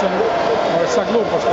Ćemo, ovo je sad glupo što